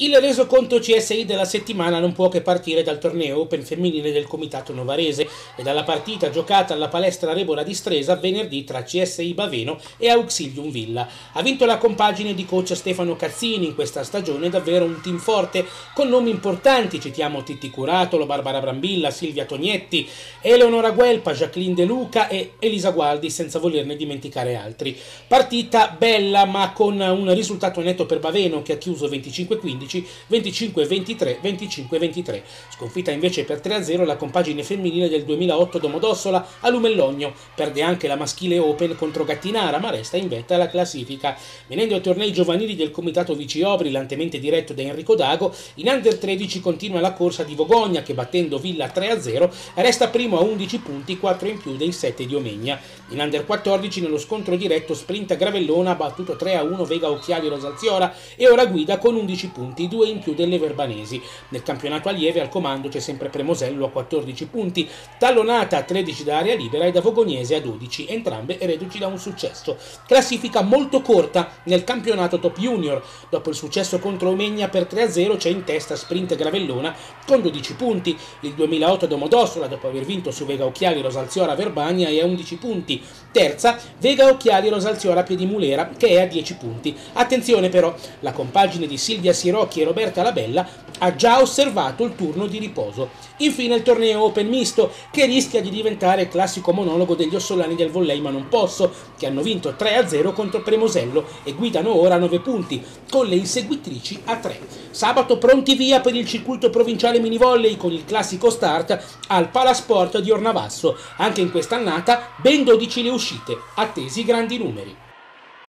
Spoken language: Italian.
Il resoconto CSI della settimana non può che partire dal torneo Open femminile del Comitato Novarese e dalla partita giocata alla palestra Rebola di Stresa venerdì tra CSI Baveno e Auxilium Villa. Ha vinto la compagine di coach Stefano Cazzini in questa stagione davvero un team forte con nomi importanti, citiamo Titti Curatolo, Barbara Brambilla, Silvia Tognetti, Eleonora Guelpa, Jacqueline De Luca e Elisa Gualdi senza volerne dimenticare altri. Partita bella ma con un risultato netto per Baveno che ha chiuso 25-15 25-23, 25-23. Sconfitta invece per 3-0 la compagine femminile del 2008 Domodossola a Lumellogno. Perde anche la maschile Open contro Gattinara, ma resta in vetta alla classifica. Venendo ai tornei giovanili del comitato Vici brillantemente diretto da Enrico Dago, in Under 13 continua la corsa di Vogogna che battendo Villa 3-0 resta primo a 11 punti, 4 in più dei 7 di Omegna. In Under 14 nello scontro diretto sprint Gravellona battuto 3-1 Vega Occhiali Rosalziora e ora guida con 11 punti punti, due in più delle verbanesi. Nel campionato allieve al comando c'è sempre Premosello a 14 punti, Tallonata a 13 da area libera e da Vogognese a 12, entrambe reduci da un successo. Classifica molto corta nel campionato top junior. Dopo il successo contro Omegna per 3-0 c'è in testa Sprint Gravellona con 12 punti, il 2008 Domodossola dopo aver vinto su Vega Occhiali Rosalziora Verbania è a 11 punti, terza Vega Occhiali Rosalziora Piedimulera che è a 10 punti. Attenzione però, la compagine di Silvia Sirocchi Rocchi e Roberta Labella ha già osservato il turno di riposo. Infine il torneo Open misto che rischia di diventare il classico monologo degli ossolani del volley ma non posso, che hanno vinto 3-0 contro Premosello e guidano ora a 9 punti, con le inseguitrici a 3. Sabato pronti via per il circuito provinciale mini volley con il classico start al Palasport di Ornavasso. Anche in quest'annata ben 12 le uscite, attesi grandi numeri.